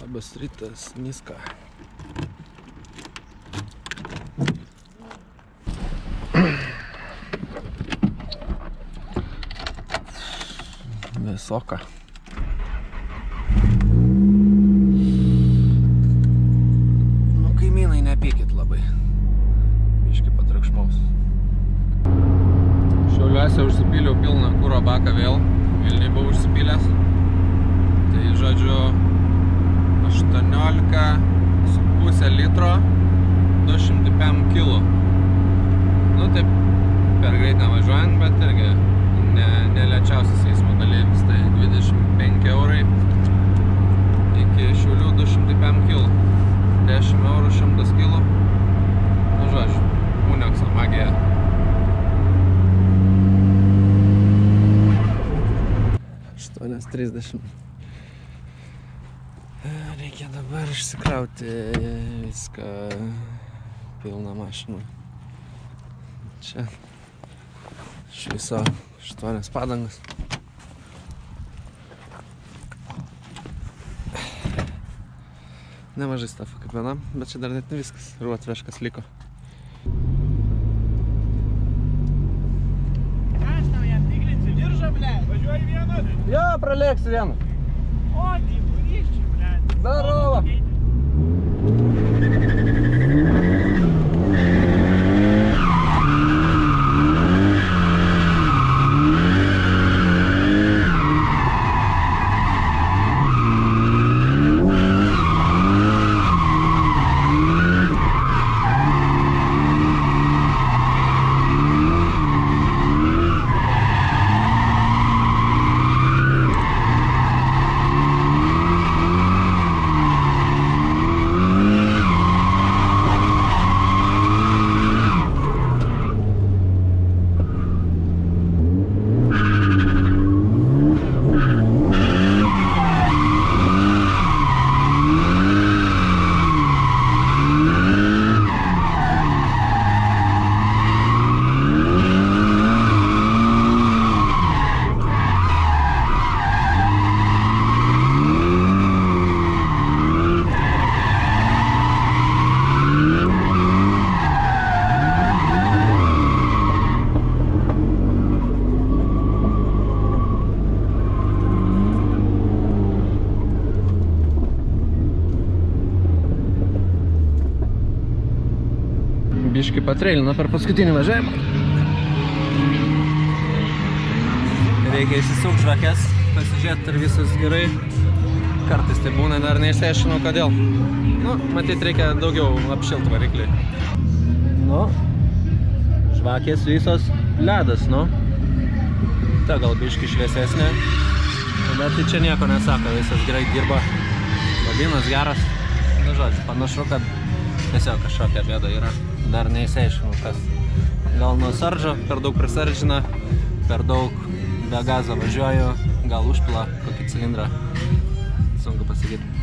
Labas rytas, Niska. Visoka. 30. Reikia dabar išsikrauti viską pilną mašiną. Čia iš viso 8 padangas. Nemažai stafą kaip vienam, bet čia dar net ne viskas. Ruotvežkas liko. Я про Лекс Вен. Здорово. Patreilino per paskutinį važiavimą. Reikia įsisuk žvakės, pasižiūrėti, ar visas gerai. Kartais tai būna, dar neišsiaiškinau kodėl. Nu, matyt, reikia daugiau apšilt variklį. Nu, žvakės visos ledas, nu. Ta gal biški šviesesnė. Bet tai čia nieko nesako, visas gerai dirba. Vabinas geras. Nu, žodžiu, panašu, kad tiesiog kažkokia bėda yra. Dar neįsiaiškinau, kas. Gal nuo sardžo per daug prisardžina, per daug be gazo važiuoju, gal užpila kokį cilindrą. Sunku pasakyti.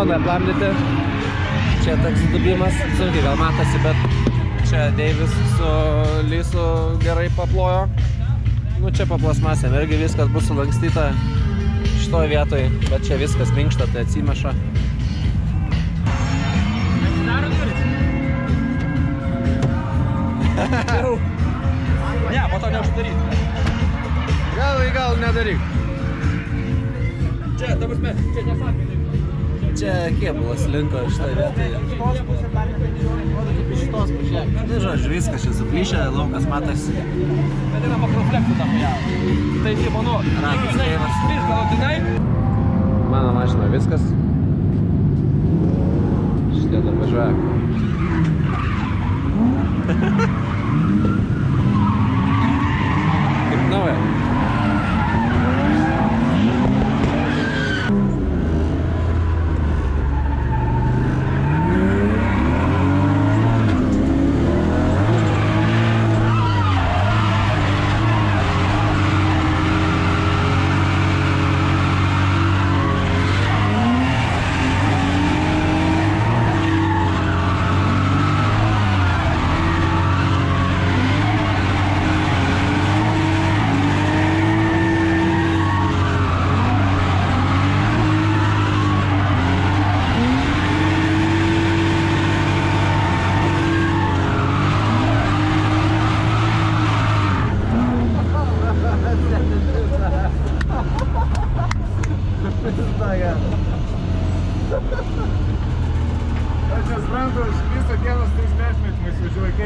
Šonai aplamdyti. Čia toks dubimas, sunkiai gal matosi, bet čia Deivis su Lysu gerai paplojo. Nu čia paplasmasėm, irgi viskas bus sulankstyta šitoj vietoj, bet čia viskas minkšta, tai atsimeša. Atsidaro duris. Ne, po to neuždaryt. Gal, gal nedaryk. Čia, ta prasme, čia nesakė. Čia kėbulas linko šitoj vietoje. Nu, žodžiu, viskas čia suplyšę, laukas matosi. Bet yra pakroflektų tam jau. Tai tipo, nu, Ratas kreivas. spiš galutinai, Mano mašina viskas. Šitie dar važiuoja. Kaip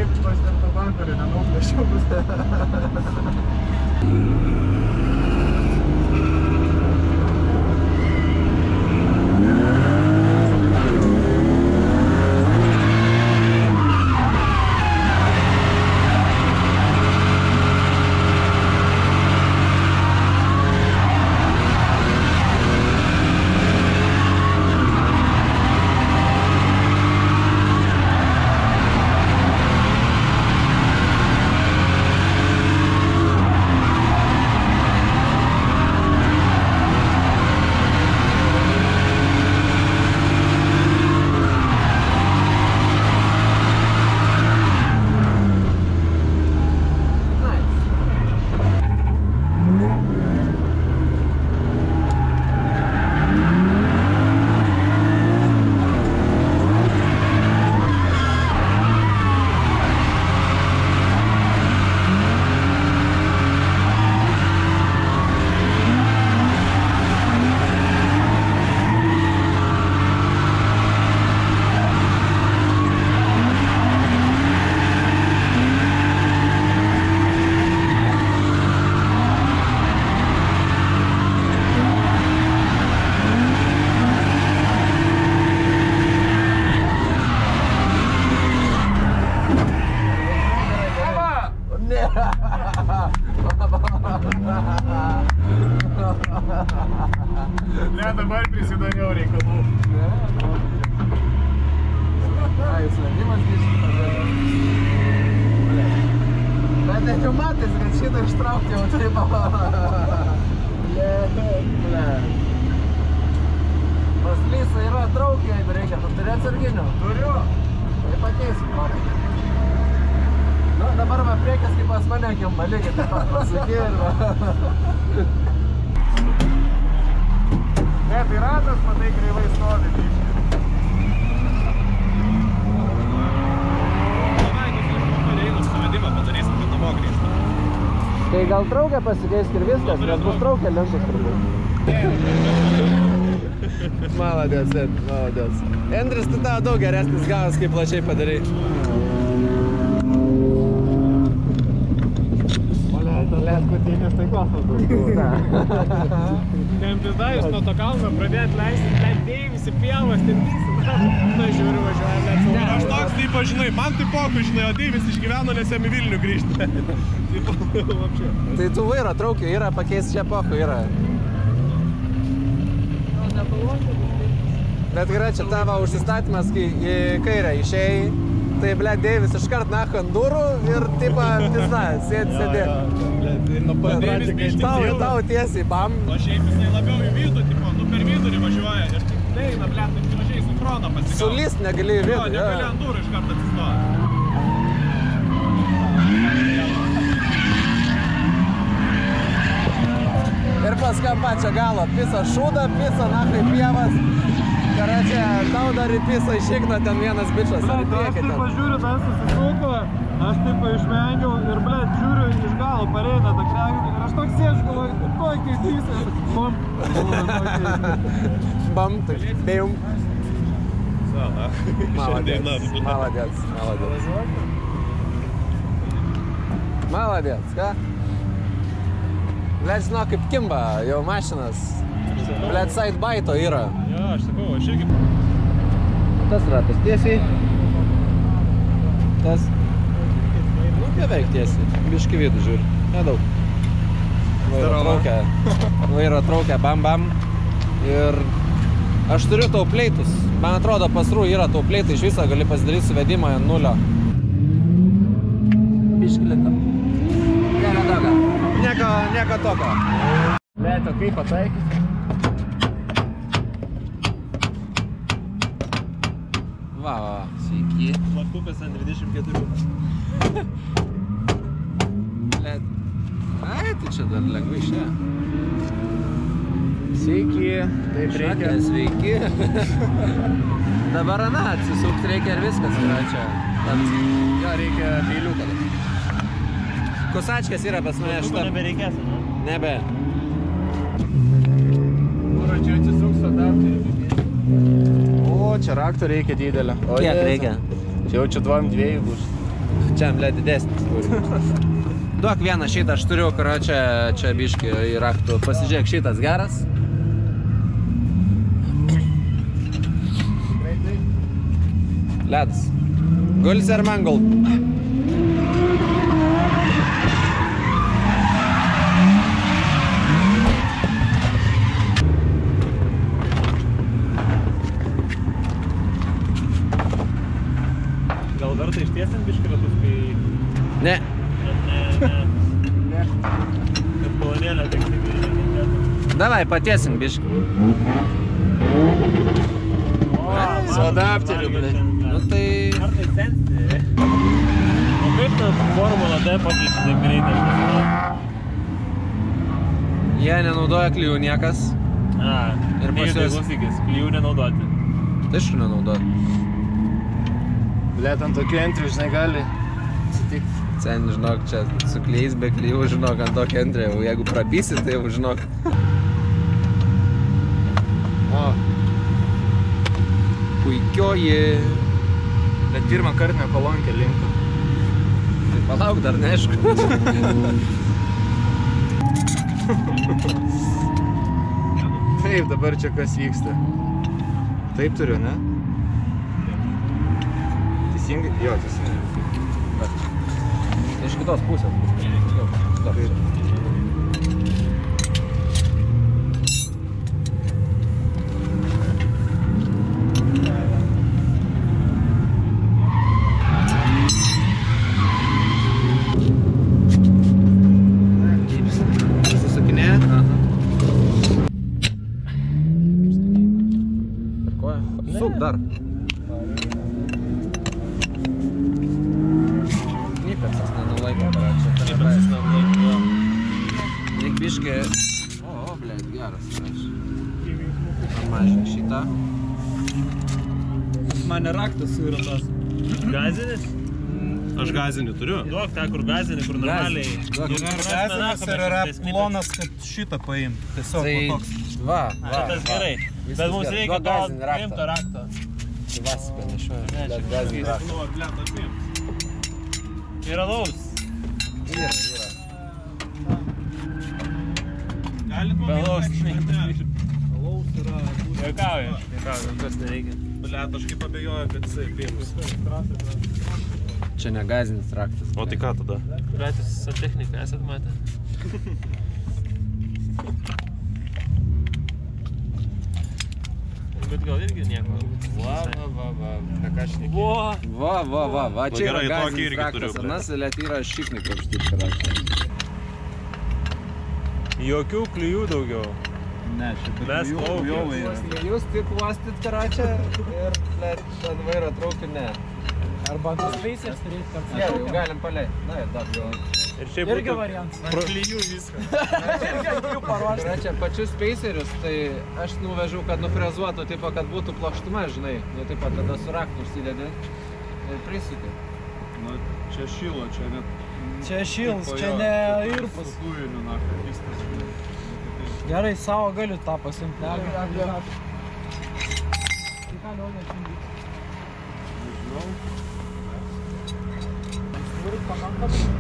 važiuoju, kaip aš ten tą bankarį nenauplašiau. Gal traukę pasikeis ir viskas, nes bus traukę lentus turbūt. Maladės, Ed, maladės. Endris, tu tavo daug geresnis gavas, kaip plačiai padarai. Leskutinis tai klausimas. Ten pridajus nuo to kalno pradėt leisti, ten dėjusi pievas, ten visi. Na, žiūriu, važiuoja, net Ir aš toks, taip, žinai, man tai poku, žinai, o Deivis išgyveno, nes jam į Vilnių grįžti. Taip. Tai tu vairo traukiu, yra pakeisti čia pochu, yra. Bet gerai, čia tavo užsistatymas, kai į kairę išėjai, tai ble, Deivis iškart nacho ant durų ir tipo, pizna, sėdi, sėdi. Ir nuo pradėjus grįžti. Tau, tau tiesiai, bam. O šiaip jisai labiau į vidų, tipo, nu per vidurį važiuoja. Ir tik tai, na, ble, taip gražiai su chrono pasikau. Sulys negali į Jo, jo. ant durų iš karto atsistoti. Ir paskui ant pačio galo pisa šūdą, pisa nachai pievas. Karačia, tau dar į pisą išikna ten vienas bičias. Ar į Aš priekį taip ten. pažiūriu, tas susisuko, aš taip išvengiau ir, ble, žiūriu iš galo pareina ta kregždė. Ir aš toks sėdžiu, galvoju, kokį tysą. Tokį. Bam, tai bėjum salą. Šiandien namą. Maladec, maladec. Maladec, ką? Blet, žinau, kaip kimba, jau mašinas. Blet, side baito yra. Jo, aš sakau, aš irgi... Tas ratas tiesiai. Tas... Nu, beveik tiesiai. Biški vidų žiūri. Nedaug. Vairą traukia. Vairą traukia, bam, bam. Ir aš turiu tau pleitus. Man atrodo, pasrų yra tau pleitai iš viso, gali pasidaryti suvedimą ant nulio. Lėta. Ne, nedaug. Nieko, nieko tokio. Ble, o kaip pataikyti? Va, va, sveiki. Plaktukas ant 24. Blet. Ai, tai čia dar lengvai šia. Sveiki. Taip Šakė, sveiki. Dabar ana, atsisukti reikia ir viskas yra čia. Ten, jo, reikia peiliuką. Kusačkas yra pas mane šitą. nebereikės, ne? Nebe. Kur čia atsisuks adapterį? O, čia rakto reikia didelio. O, Kiek Jėzau. reikia? Čia jau čia dvam dviejų bus. Čia, ble, didesnis turi. Duok vieną šitą, aš turiu, kur čia, čia biški į raktų. Pasižiūrėk, šitas geras. Ledas. Gulis ar mangol? Gal verta ištiesinti biškį ratus, kai... Ne. Ne, ne, ne. Kad kolonėlę tik tik grįžti. Davai, patiesim biški. Su adapteriu, ble. Formula D pakeičia taip greitai? Jie nenaudoja klijų niekas. A, Ir pas tai juos- klausykis, klijų nenaudoti. Tai aš nenaudoju. Ble, ant tokių entrių, žinai, gali atsitikti. Sen, žinok, čia su klijais be klijų, žinok, ant tokio jau jeigu prapysi, tai jau žinok. O, Puikioji. bet pirmą kartą ne kolonkė linko. Palauk dar, neaišku. Taip, dabar čia kas vyksta. Taip turiu, ne? Teisingai? Jo, teisingai. Iš kitos pusės. Jau, dabar. Knipensas nenulaiko, čia. Knipensas nenulaiko. Tik biški. O, o, blėt, geras. Mažinai šitą. Man raktas yra tas. Gazinis? Aš gazinį turiu. Duok tą, kur gazinį, kur normaliai. Duok. Ir menakome, ir yra plonas, kad šitą paimt. Tiesiog Tai, toks. va, va. Šitas gerai. Bet mums reikia Duok to gazinį raktą. Rimto rakto. Tai vas, panešuoju. Ne, čia gazinį raktą. Nu, blėt, atmėm. Yra laus. Yra, yra. Galit Belaus. pamėgti? Juokauju. Juokauju, kas nereikia. Blėt, aš kaip abejoju, kad jisai priims. Čia ne gazinis raktas. O tai ką tada? Pratis su technika esat matę? Bet gal irgi nieko. Va, va, va, va. Ką ką šneki? Vo! Va, va, va, va. Čia yra tokį gazinis irgi turiu, raktas. blet. Anas, liet yra šiknik apštyt karatė. Jokių klyjų daugiau. Ne, šitą Mes plaukiam. Jūs tik uostit karatę ir, ant vairo traukį ne. Arba ant veisės Gerai, jau galim paleisti. Na, ir dar jau. Ir šiaip Irgi būtų... variantas. Klyjų viską. Yra čia pačius pacerius, tai aš nuvežiau, kad nufrezuotų, tipo, kad būtų plokštuma, žinai. Nu, taip pat tada su raktu užsidedi ir prisuki. Nu, čia šilo, čia net. Čia šils, tipo čia jo, ne irpus. Su dujiniu, na, viskas. Gerai, savo galiu tą pasimti. Tai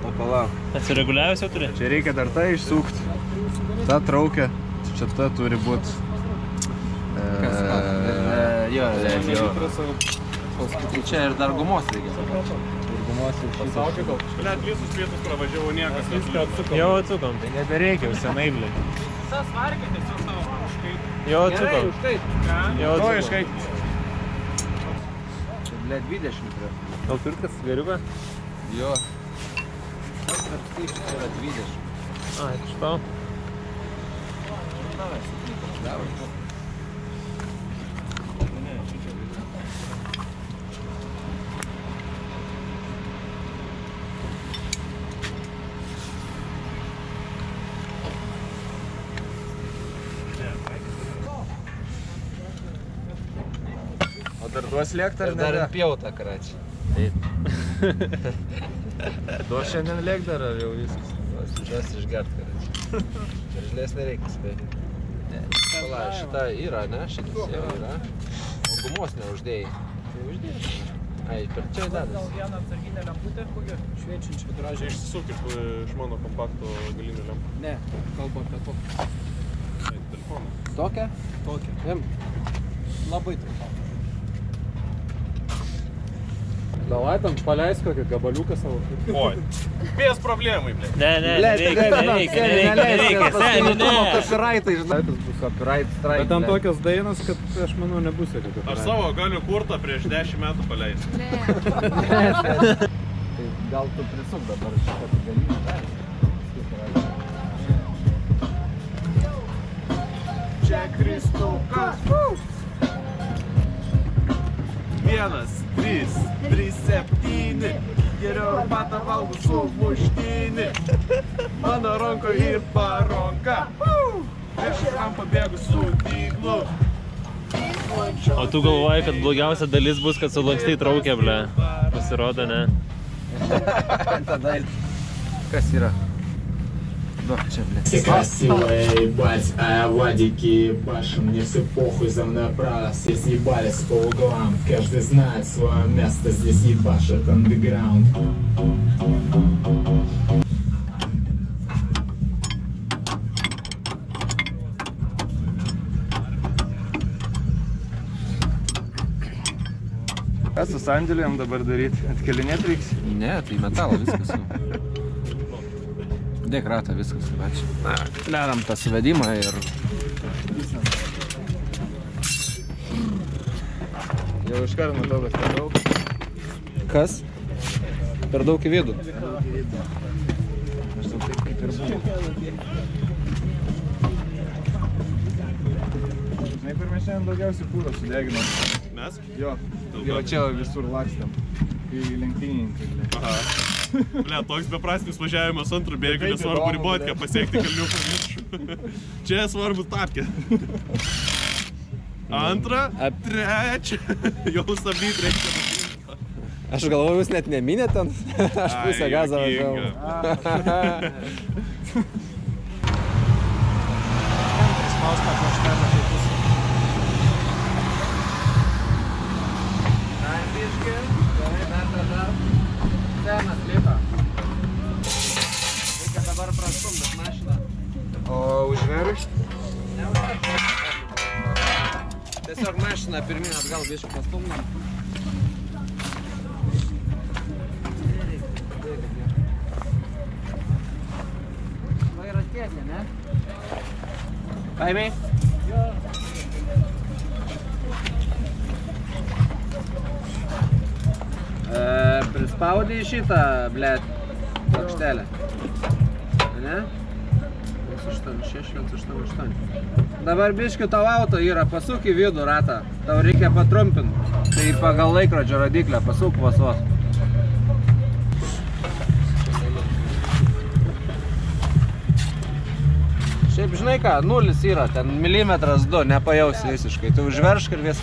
O palauk. Atsireguliavęs jau turi? Čia reikia dar tą išsukti. Ta traukia. Čia ta turi būti. Kas ką? E, jo, e, jo. Čia ir dar gumos reikia. Gumos ir šitą. Blėt, visus pietus pravažiavau niekas. Viską Jau atsukom, tai nebereikia senai, blė. Visas vargė tiesiog savo kažkaip. Jau Gerai, atsukom. už tai. Jau atsukom. iškait. Čia, ble, 20 prie. Gal turit kas gariuką? Jo. Tas tarp skaičius yra 20. A, iš to. Davai, suknykim, davai. O dar duos lėktą Ir dar ir pjautą karačią. Duos šiandien lėktą ar jau viskas? Duos išgert karačią. Žiržlės nereikia spėti. Pala, šita yra, ne? Šitas jau yra. O gumos neuždėjai. Tai uždėjai. Ai, per čia Gal dedas. vieną atsarginę lemputę, kokią šviečiančią Čia gražiai. išsisukit iš mano kompakto galinių lempų. Ne, kalba apie tokią. Ai, Telefoną. Tokią? Tokią. Im. Labai trumpą. Davai tam paleis kokį gabaliuką savo. Oi. Pės problemai, blėt. Ne, ne, nereikia, nereikia, nereikia, nereikia, seni, ne. Copyrightai, žinai. Tas bus copyright strike. Bet ble. tokios dainos, kad aš manau nebus jokio. Aš savo galiu kurtą prieš 10 metų paleisiu. Tai gal tu prisuk dabar šitą galimybę. Čia Kristukas. Vienas, trys, trys, septyni. Geriau arbatą valgau su muštinį. Mano ranko ir baronka. Aš tam pabėgu su dyglu. O tu galvoji, kad blogiausia dalis bus, kad sulankstai traukia, ble. Pasirodo, ne. Tada Kas yra? Čia, ble. Все красивые, ебать, а я Вадики ебашим Мне все похуй, за мной правда Все съебались по углам Каждый знает свое место Здесь ебашит андеграунд Ką su sandėliam dabar daryti? Atkelinėti reiks? Ne, tai metalo viskas jau. Dėk ratą viskas, ačiū. Na, leram tą suvedimą ir... Jau iš karto matau, kad per daug. Kas? Per daug į vidų. Aš tau taip kaip ir buvo. Žinai, kur mes šiandien daugiausiai kūro sudeginom? Mes? Jo. Jo, čia visur lakstėm. Į lenktynininkai. Aha. Ble, toks beprasmis važiavimas antrų bėgių, nesvarbu ribotkę pasiekti kalnių paviršių. Čia svarbu tapkė. Antra, Ap- trečia. Jau stabdyti reikia. Aš galvoju, jūs net neminėt ten. Aš pusę gazą važiavau. Tiesiai, ne? Paėmė? E, prispaudai šitą, blėt, plokštelę. Ne? 186, 188. Dabar biškiu tau auto yra, pasuk į vidų ratą. Tau reikia patrumpinti. Tai pagal laikrodžio radiklę pasuk vos vos. Šiaip žinai ką, nulis yra, ten milimetras du, nepajausi visiškai. Tu užveršk ir vis